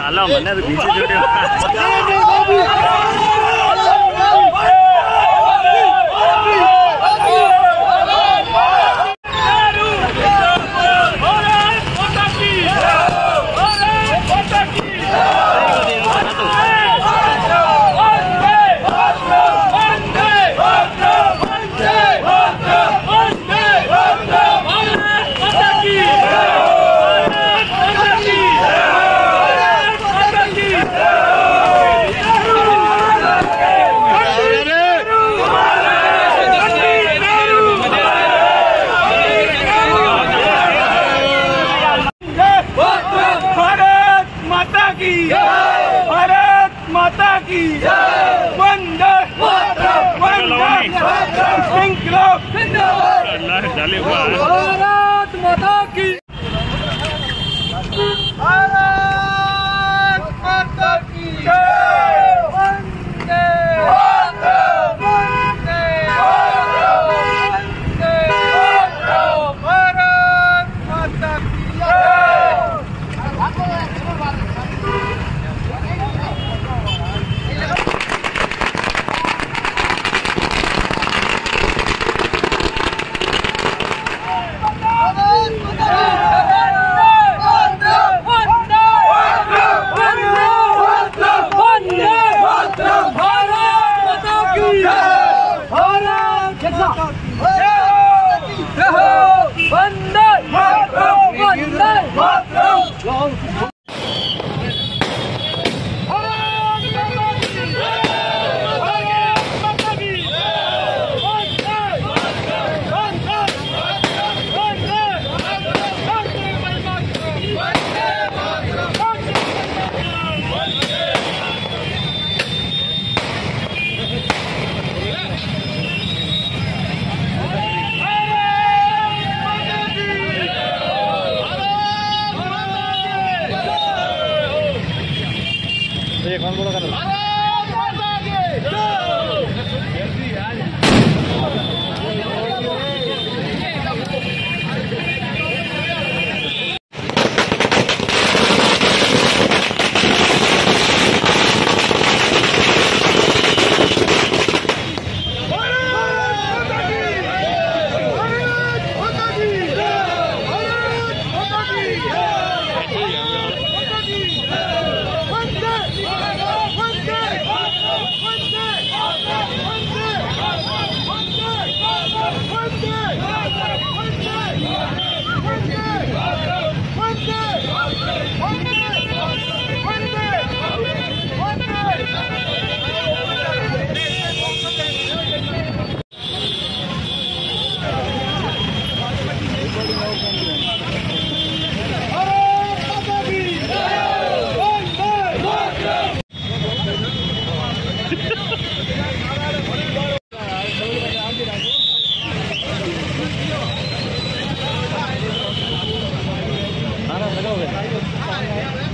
நல்லா மண்ணது பிஜேபி की वंदे वंदे भारत माता की 我告诉你 ये कौन बोला खड़े हो। गए